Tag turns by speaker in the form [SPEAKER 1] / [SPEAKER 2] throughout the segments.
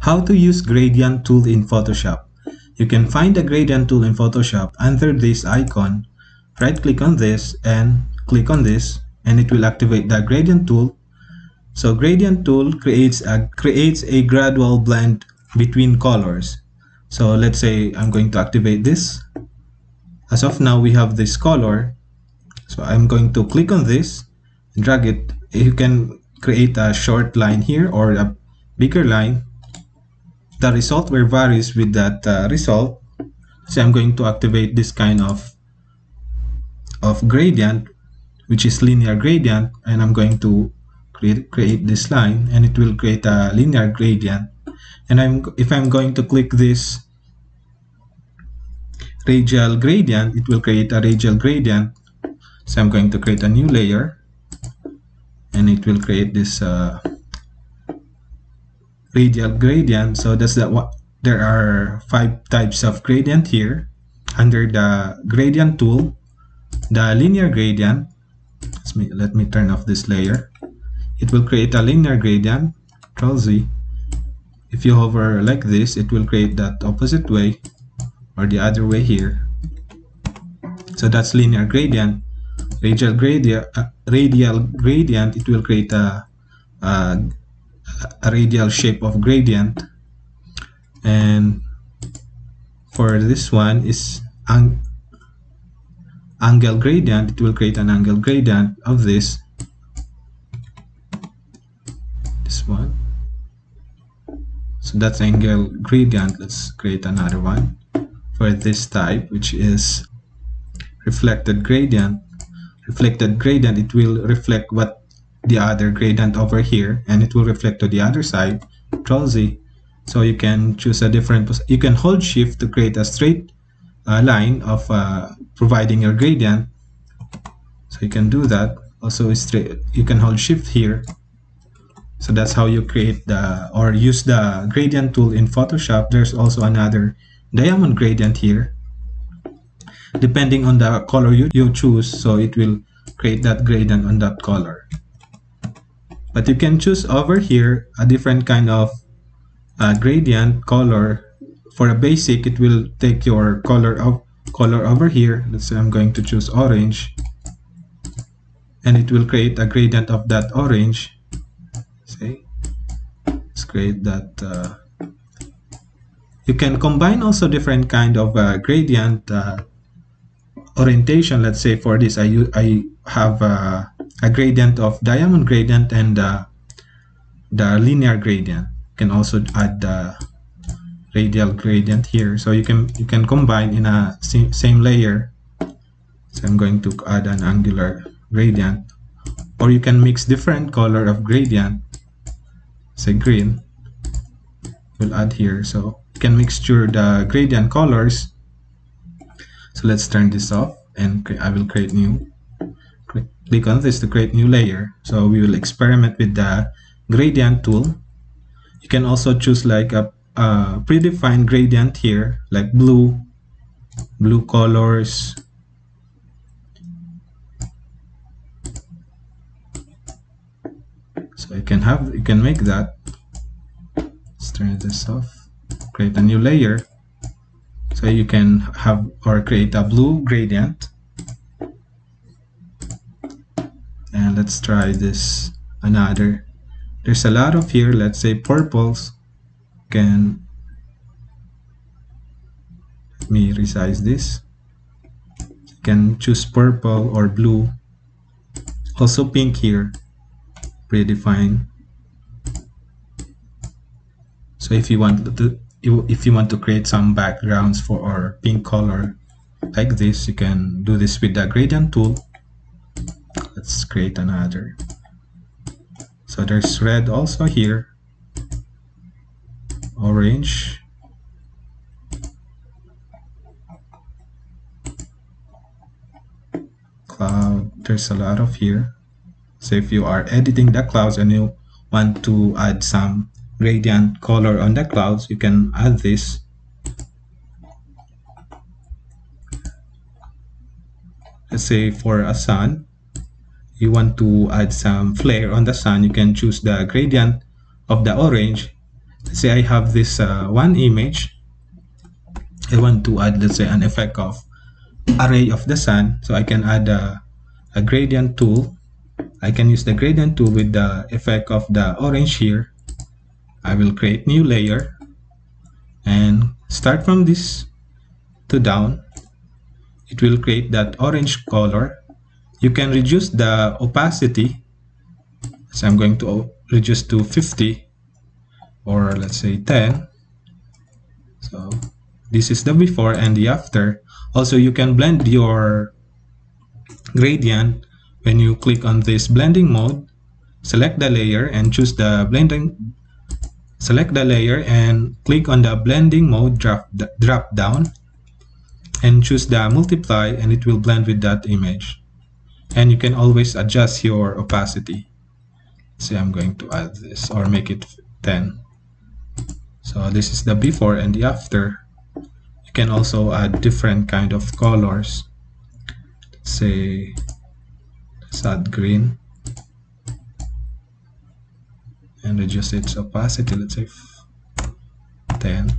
[SPEAKER 1] How to use gradient tool in Photoshop. You can find the gradient tool in Photoshop under this icon. Right click on this and click on this and it will activate the gradient tool. So gradient tool creates a, creates a gradual blend between colors. So let's say I'm going to activate this. As of now, we have this color. So I'm going to click on this, drag it. You can create a short line here or a bigger line the result will varies with that uh, result. So I'm going to activate this kind of of gradient which is linear gradient and I'm going to create create this line and it will create a linear gradient. And I'm if I'm going to click this radial gradient it will create a radial gradient. So I'm going to create a new layer and it will create this uh, radial gradient. So that's that what there are five types of gradient here. Under the gradient tool the linear gradient let me let me turn off this layer. It will create a linear gradient control z. If you hover like this it will create that opposite way or the other way here. So that's linear gradient. Radial gradient uh, radial gradient it will create a, a a radial shape of gradient. And for this one is ang angle gradient. It will create an angle gradient of this. This one. So that's angle gradient. Let's create another one for this type which is reflected gradient. Reflected gradient it will reflect what the other gradient over here and it will reflect to the other side control Z. So you can choose a different you can hold shift to create a straight uh, line of uh, providing your gradient. So you can do that. Also straight you can hold shift here. So that's how you create the or use the gradient tool in Photoshop. There's also another diamond gradient here. Depending on the color you, you choose so it will create that gradient on that color but you can choose over here a different kind of uh, gradient color. For a basic it will take your color of color over here. Let's say I'm going to choose orange. And it will create a gradient of that orange. Say let's create that uh, you can combine also different kind of uh, gradient uh, orientation. Let's say for this I, I have uh, a gradient of diamond gradient and uh, the linear gradient. You can also add the radial gradient here. So you can you can combine in a same layer. So I'm going to add an angular gradient. Or you can mix different color of gradient. Say green. We'll add here. So you can mixture the gradient colors. So let's turn this off and I will create new click on this to create new layer. So we will experiment with the gradient tool. You can also choose like a, a predefined gradient here like blue blue colors. So you can have you can make that. Let's turn this off. Create a new layer. So you can have or create a blue gradient and let's try this another. There's a lot of here let's say purples can let me resize this. You can choose purple or blue. Also pink here predefined so if you want to if you want to create some backgrounds for our pink color like this you can do this with the gradient tool let's create another. So there's red also here. Orange. Cloud. There's a lot of here. So if you are editing the clouds and you want to add some gradient color on the clouds you can add this. Let's say for a sun you want to add some flare on the sun you can choose the gradient of the orange. Say I have this uh, one image. I want to add let's say an effect of array of the sun. So I can add a, a gradient tool. I can use the gradient tool with the effect of the orange here. I will create new layer and start from this to down. It will create that orange color you can reduce the opacity so I'm going to reduce to 50 or let's say 10 so this is the before and the after. Also you can blend your gradient. When you click on this blending mode select the layer and choose the blending select the layer and click on the blending mode drop, drop down and choose the multiply and it will blend with that image and you can always adjust your opacity. Say I'm going to add this or make it 10 so this is the before and the after. You can also add different kind of colors. Say let's add green. And reduce its opacity let's say 10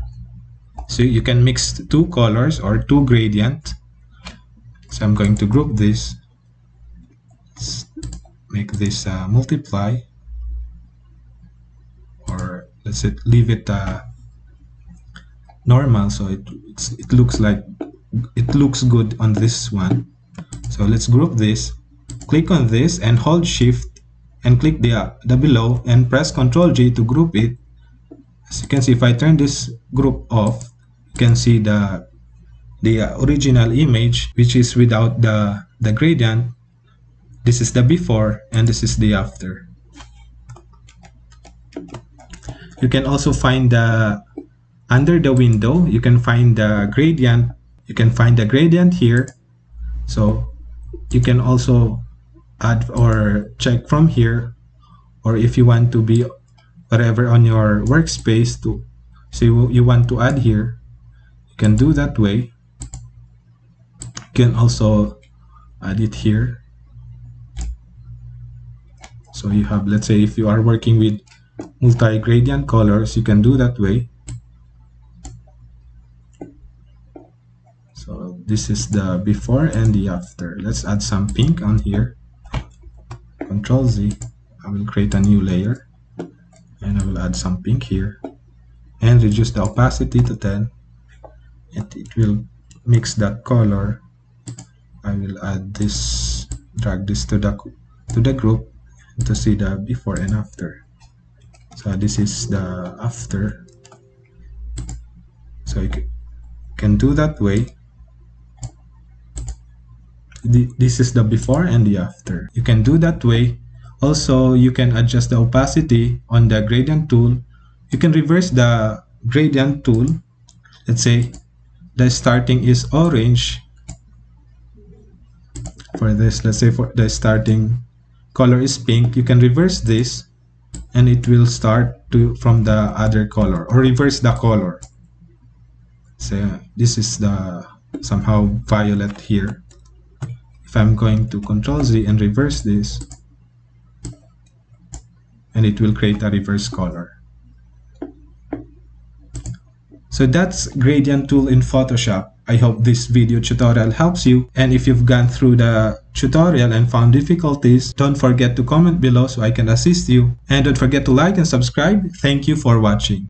[SPEAKER 1] so you can mix two colors or two gradient. So I'm going to group this make this uh, multiply or let's leave it uh, normal so it it looks like it looks good on this one so let's group this click on this and hold shift and click the, uh, the below and press Ctrl G to group it. As you can see, if I turn this group off, you can see the the uh, original image which is without the the gradient. This is the before and this is the after. You can also find the under the window, you can find the gradient. You can find the gradient here. So you can also add or check from here or if you want to be whatever on your workspace to so you, you want to add here you can do that way you can also add it here so you have let's say if you are working with multi-gradient colors you can do that way. So this is the before and the after. Let's add some pink on here. Control Z, I will create a new layer. And I will add some pink here. And reduce the opacity to 10 and it will mix that color. I will add this, drag this to the to the group to see the before and after. So this is the after. So you can do that way this is the before and the after. You can do that way. Also, you can adjust the opacity on the gradient tool. You can reverse the gradient tool. Let's say the starting is orange. For this, let's say for the starting color is pink, you can reverse this and it will start to from the other color or reverse the color. So this is the somehow violet here. If I'm going to control Z and reverse this and it will create a reverse color. So that's gradient tool in Photoshop I hope this video tutorial helps you. And if you've gone through the tutorial and found difficulties don't forget to comment below so I can assist you. And don't forget to like and subscribe. Thank you for watching